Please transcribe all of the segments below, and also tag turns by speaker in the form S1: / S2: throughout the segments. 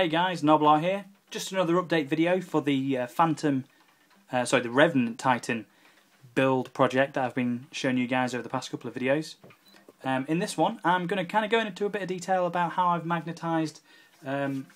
S1: Hey guys, Gnoblar here. Just another update video for the uh, Phantom, uh, sorry, the Revenant Titan build project that I've been showing you guys over the past couple of videos. Um, in this one, I'm going to kind of go into a bit of detail about how I've magnetised um,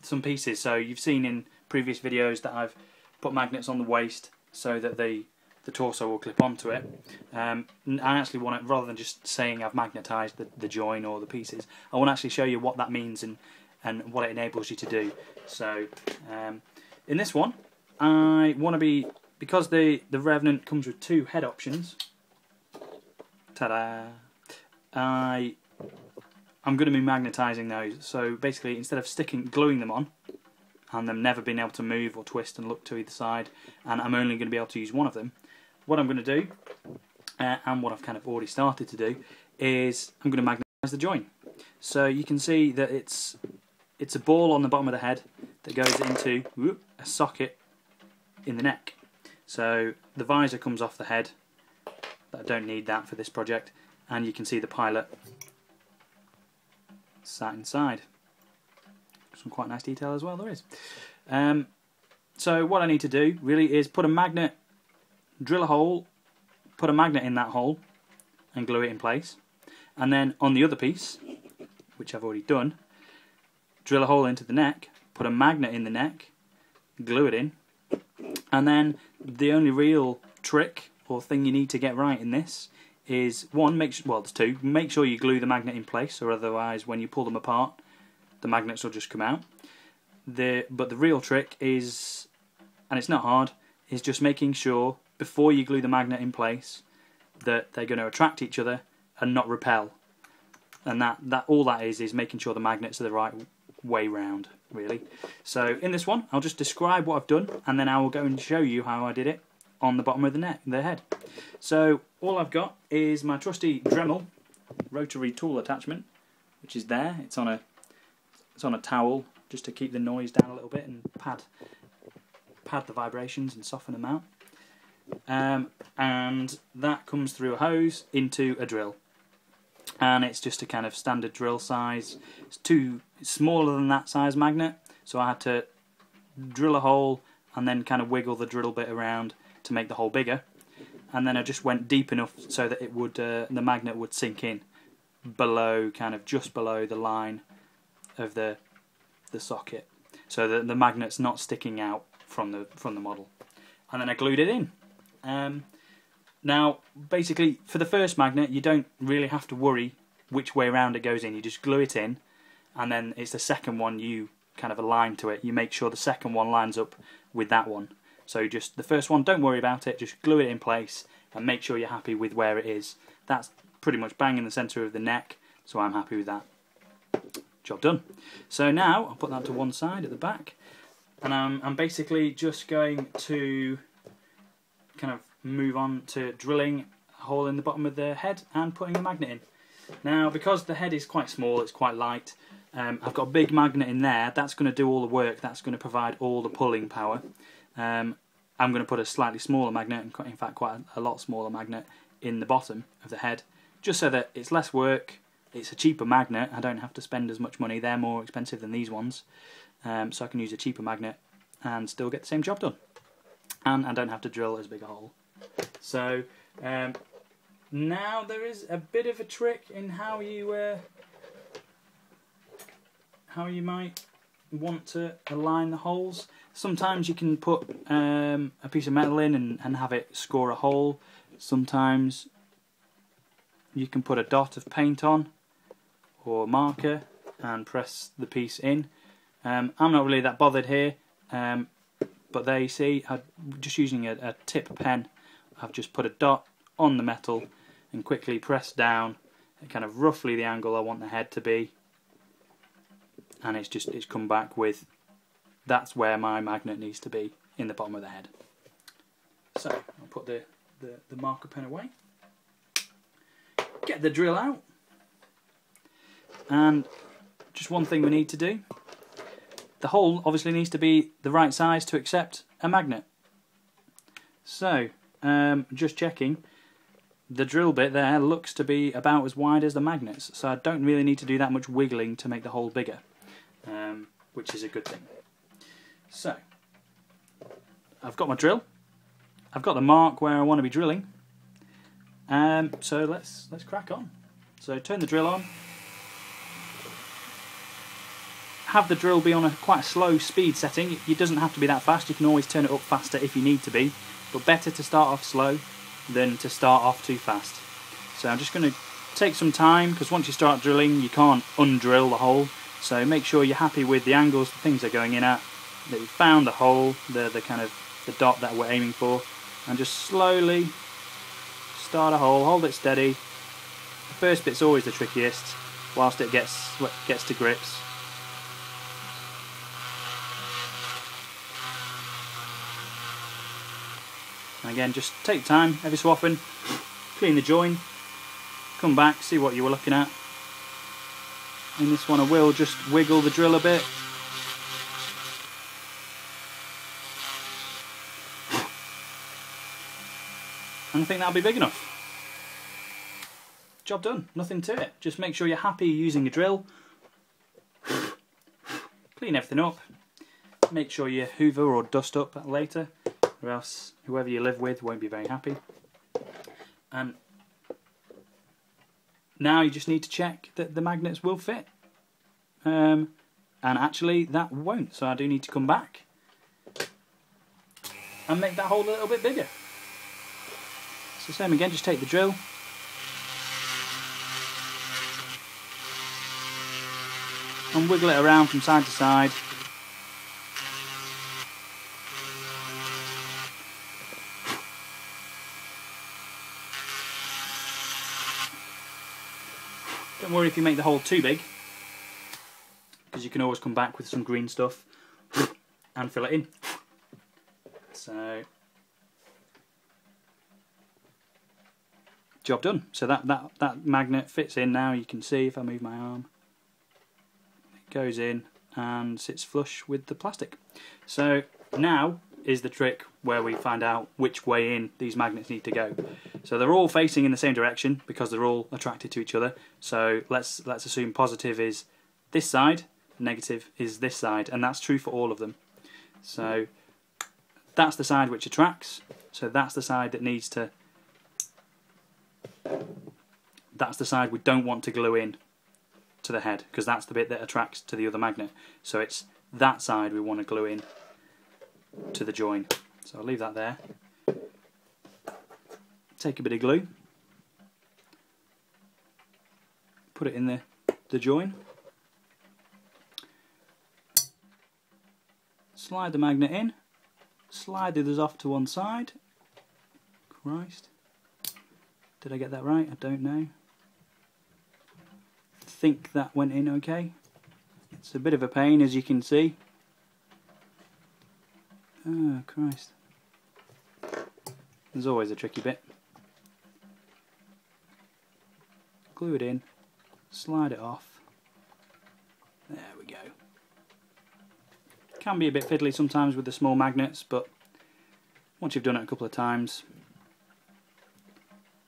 S1: some pieces. So you've seen in previous videos that I've put magnets on the waist so that the the torso will clip onto it. Um, I actually want to, rather than just saying I've magnetised the, the join or the pieces, I want to actually show you what that means and, and what it enables you to do. So um, in this one, I want to be, because the, the Revenant comes with two head options, ta-da, I, I'm going to be magnetising those. So basically, instead of sticking, gluing them on, and them never being able to move or twist and look to either side, and I'm only going to be able to use one of them, what I'm going to do, uh, and what I've kind of already started to do, is I'm going to magnetise the join. So you can see that it's it's a ball on the bottom of the head that goes into whoop, a socket in the neck. So the visor comes off the head. I don't need that for this project. And you can see the pilot sat inside. Some quite nice detail as well there is. Um, so what I need to do really is put a magnet drill a hole, put a magnet in that hole and glue it in place. And then on the other piece, which I've already done, drill a hole into the neck, put a magnet in the neck, glue it in, and then the only real trick or thing you need to get right in this is one, make sure, well, there's two, make sure you glue the magnet in place, or otherwise when you pull them apart, the magnets will just come out. The But the real trick is, and it's not hard, is just making sure before you glue the magnet in place that they're going to attract each other and not repel. And that, that all that is is making sure the magnets are the right way round, really. So in this one, I'll just describe what I've done and then I will go and show you how I did it on the bottom of the neck, the head. So all I've got is my trusty Dremel rotary tool attachment, which is there. It's on a it's on a towel just to keep the noise down a little bit and pad pad the vibrations and soften them out um, and that comes through a hose into a drill and it's just a kind of standard drill size. It's too smaller than that size magnet so I had to drill a hole and then kind of wiggle the drill bit around to make the hole bigger. And then I just went deep enough so that it would uh, the magnet would sink in below kind of just below the line of the the socket so that the magnet's not sticking out from the from the model. And then I glued it in. Um, now, basically, for the first magnet, you don't really have to worry which way around it goes in. You just glue it in, and then it's the second one you kind of align to it. You make sure the second one lines up with that one. So just the first one, don't worry about it. Just glue it in place and make sure you're happy with where it is. That's pretty much bang in the centre of the neck, so I'm happy with that. Job done. So now I'll put that to one side at the back, and I'm, I'm basically just going to kind of move on to drilling a hole in the bottom of the head and putting a magnet in. Now, because the head is quite small, it's quite light, um, I've got a big magnet in there, that's going to do all the work, that's going to provide all the pulling power. Um, I'm going to put a slightly smaller magnet, in fact quite a, lot smaller magnet, in the bottom of the head, just so that it's less work, it's a cheaper magnet, I don't have to spend as much money, they're more expensive than these ones, um, so I can use a cheaper magnet and still get the same job done and I don't have to drill as big a hole. So um, now there is a bit of a trick in how you uh, how you might want to align the holes. Sometimes you can put um, a piece of metal in and, and have it score a hole. Sometimes you can put a dot of paint on or marker and press the piece in. Um, I'm not really that bothered here. Um, but there you see, I'm just using a, a tip pen, I've just put a dot on the metal and quickly pressed down at kind of roughly the angle I want the head to be and it's just it's come back with that's where my magnet needs to be in the bottom of the head. So I'll put the, the, the marker pen away, get the drill out and just one thing we need to do the hole obviously needs to be the right size to accept a magnet. So, um, just checking, the drill bit there looks to be about as wide as the magnets, so I don't really need to do that much wiggling to make the hole bigger. Um, which is a good thing. So, I've got my drill. I've got the mark where I want to be drilling. Um, so let's let's crack on. So turn the drill on. Have the drill be on a quite slow speed setting. It doesn't have to be that fast. You can always turn it up faster if you need to be. But better to start off slow than to start off too fast. So I'm just going to take some time because once you start drilling you can't undrill the hole. So make sure you're happy with the angles, the things they're going in at, that you found the hole, the, the kind of the dot that we're aiming for and just slowly start a hole, hold it steady. The first bit's always the trickiest whilst it gets gets to grips. Again, just take time every so often, clean the join, come back, see what you were looking at. In this one I will just wiggle the drill a bit and I think that'll be big enough. Job done, nothing to it. Just make sure you're happy using a drill. Clean everything up. Make sure you hoover or dust up later, or else whoever you live with won't be very happy. And now you just need to check that the magnets will fit. Um, and actually that won't, so I do need to come back and make that hole a little bit bigger. So same again, just take the drill. And wiggle it around from side to side. Don't worry if you make the hole too big, because you can always come back with some green stuff and fill it in. So job done. So that, that, that magnet fits in now, you can see if I move my arm. It goes in and sits flush with the plastic. So now is the trick where we find out which way in these magnets need to go. So they're all facing in the same direction because they're all attracted to each other. So let's let's assume positive is this side, negative is this side, and that's true for all of them. So that's the side which attracts. So that's the side that needs to that's the side we don't want to glue in to the head because that's the bit that attracts to the other magnet. So it's that side we want to glue in to the join. So I'll leave that there. Take a bit of glue, put it in the, the join, slide the magnet in, slide the others off to one side. Christ. Did I get that right? I don't know. think that went in okay. It's a bit of a pain as you can see. Oh Christ. There's always a tricky bit. Glue it in, slide it off. There we go. Can be a bit fiddly sometimes with the small magnets, but once you've done it a couple of times,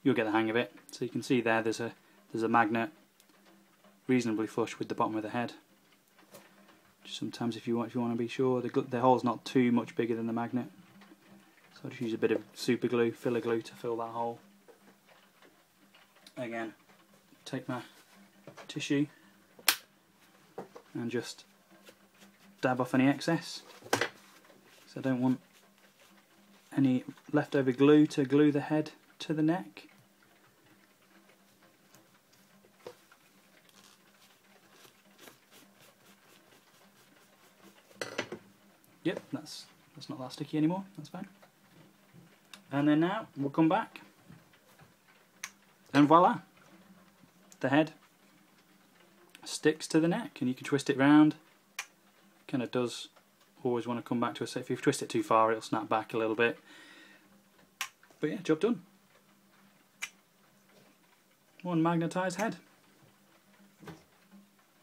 S1: you'll get the hang of it. So you can see there there's a there's a magnet reasonably flush with the bottom of the head. Sometimes if you want if you want to be sure the the hole's not too much bigger than the magnet. So I just use a bit of super glue, filler glue to fill that hole. Again, take my tissue and just dab off any excess. So I don't want any leftover glue to glue the head to the neck. Yep, that's that's not that sticky anymore. That's fine. And then now we'll come back, and voila, the head sticks to the neck, and you can twist it round. Kind of does always want to come back to a. If you twist it too far, it'll snap back a little bit. But yeah, job done. One magnetised head.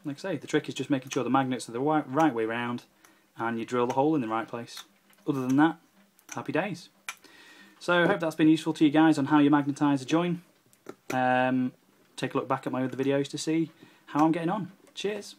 S1: Like I say, the trick is just making sure the magnets are the right way round and you drill the hole in the right place. Other than that, happy days. So I hope that's been useful to you guys on how you magnetise a join. Um, take a look back at my other videos to see how I'm getting on. Cheers.